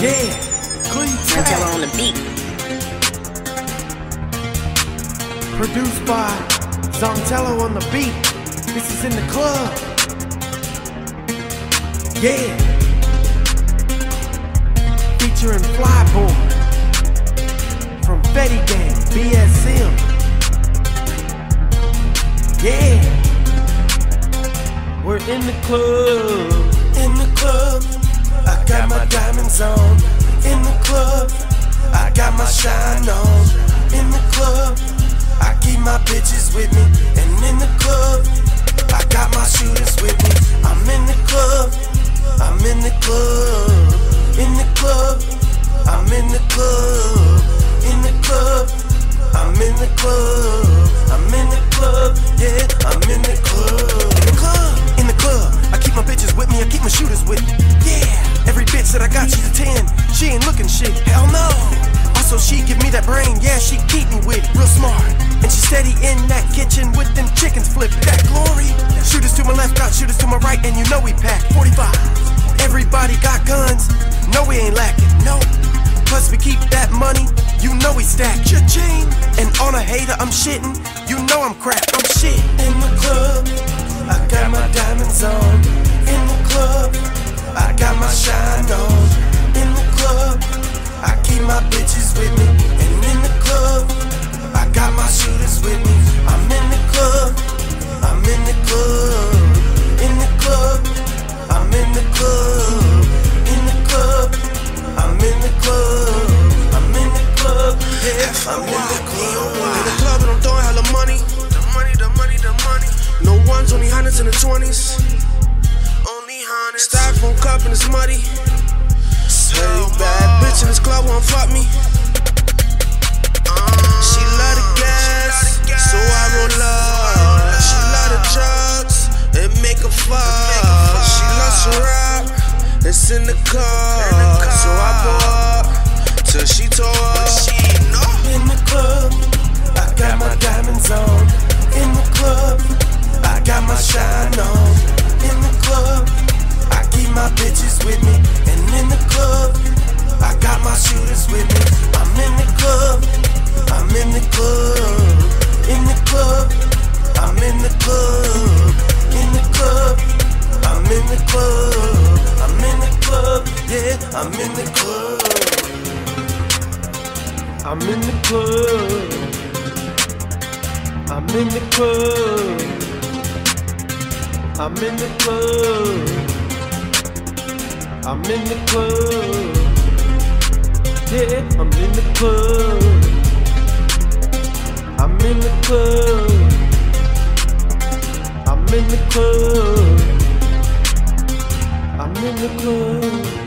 Yeah, Cleve Montella on the beat. Produced by Zontello on the beat. This is in the club. Yeah. Featuring Flyboy from Fettigang, BSM. Yeah. We're in the club. In the club. I got my diamonds shine on. In the club. I keep my bitches with me. And in the club. I got my shooters with me. I'm in the club. I'm in the club. In the club. I'm in the club. In the club. I'm in the club. I'm in the club. Yeah, I'm in the club. In the club. In the club. I keep my bitches with me. I keep my shooters with me. Yeah. Every bitch that I got, she's a 10. She ain't looking shit. Hell no. Also, she give me that brain. Yeah, she keep me with it. Real smart. And she steady in that kitchen with them chickens flip. That glory. Shooters to my left, got shooters to my right, and you know we pack 45. Everybody got guns. No, we ain't lacking. No. Plus, we keep that money. You know we stack. Cha-ching. And on a hater, I'm shitting. You know I'm crap. I'm shit. In the club. I got my diamonds on. In the club. I got my shine on. In the club. I keep my bitches with me. And in the club. I got my shooters with me. I'm in the club. I'm in the club. In the club. I'm in the club. In the club. I'm in the club. I'm in the club. Yeah, I'm in the club. In the club and I'm throwing hella money. The money, the money, the money. No ones, only hundreds in the twenties. Only hundreds. Styrofoam cup and it's muddy. Hey, bad bitch in this club won't fuck me. In the car, so I pour up till she tore up. In the club, I got my diamonds on. In the club, I got my shine on. I'm in the club. I'm in the club. I'm in the club. I'm in the club. Yeah, I'm in the club. I'm in the club. I'm in the club. I'm in the club.